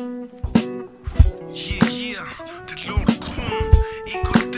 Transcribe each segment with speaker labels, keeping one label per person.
Speaker 1: Yeah, yeah, det lort krum, EKD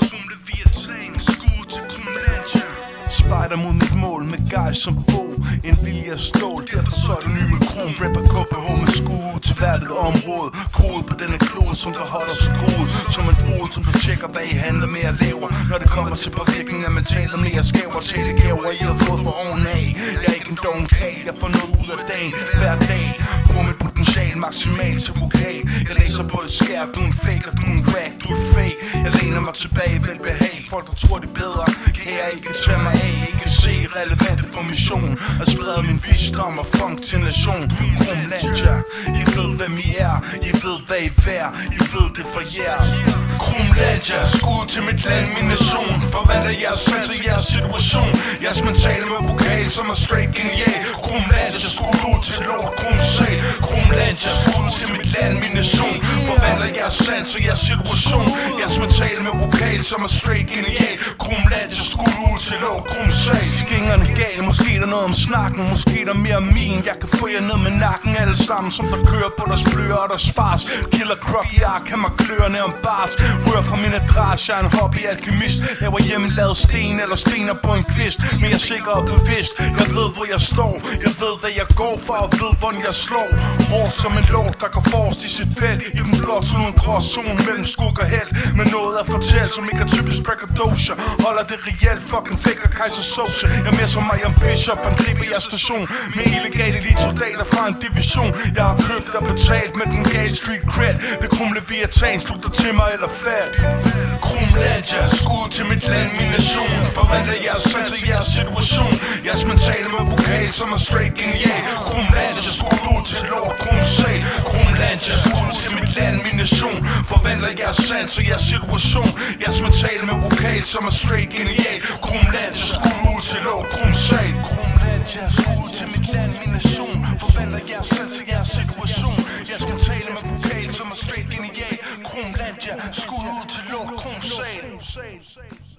Speaker 1: Krum Leviathan, skud til Krumlandia. Spejder mod mit mål med gej som bo. En vilje af stål, derfor så er det ny med krum. Rapper KPH med skud til hvert et område Kode på denne klode, som der holder sig kode. Som en fod, som der tjekker, hvad I handler med at laver. Når det kommer til påvirkning af mentalt om jeg skæver Talegaver, I har fået for ovenaf Jeg er ikke en doven kag, jeg får noget ud af dagen. Hver dag, bruger mit potentiale maksimalt til vokal. Jeg læser på et skær, du er en fake og du er en rag du er fake. Jeg læner mig tilbage, velbehag Folk der tror det bedre, kan jeg ikke tage mig af Ikke se relevant information Og sprede min visdom og funk til nation Krumlandia, I ved hvem I er. I ved hvad I er værd, I ved det for jer. Krumlandia, skud til mit land, min nation. Forvandler jeres selv til jeres situation. Jeres mentale med vokal, som er straight genial. Krumlandia, skud ud til lort. Krumsal Krumlandia, skud til mit land, min nation. Forvandler jeres sans til jeres situation. Jeres mentale med vokal, som er straight genial. Kromland, jeg skulle ud til lort krumsal Skingerne gal, måske der noget om snakken. Måske der mere min, jeg kan få jer ned med nakken Alle sammen, som der kører på deres bløer og deres spars Killer crop, jeg kan mig kløerne om bars. Rør fra min adresse, jeg er en hobby alkemist. Laver hjemmelavet sten eller stener på en kvist. Men jeg er sikker og bevidst, jeg ved hvor jeg står. Jeg ved hvad jeg går for og ved hvordan jeg slår. Hårdt som en lort, der går forrest i sit felt. I den blå zone, en gråzone mellem skug og held. Med noget at fortælle, som ikke er typisk braggadocia. Holder det reelt, fucking flækker kejser social Jeg er mere som Marian en bishop, angriber jeres station. Med illegale elite soldater fra en division. Jeg har købt og betalt med den gale street cred. Det krumle via tagen, slug dig til mig eller fat er skud til mit land, min nation. Forvandler jeres sans til jeres situation. Jeres mentale med vokal, som er straight genial. Krumland, Krumlandia, skud ud til lort krumsal Krumlandia, skud til mit land, Forvandler jeres sans og jeres situation. Jeres mentale med vokal, som er straight genial. Krum land, jeg skud ud til lov, krum sag lort krumsal Krumlandia, skud til mit land, min nation. Forvandler jeres sans og jeres situation. Jeres mentale med vokal, som er straight genial. Krum land, jeg skud ud til lov, krum krumsal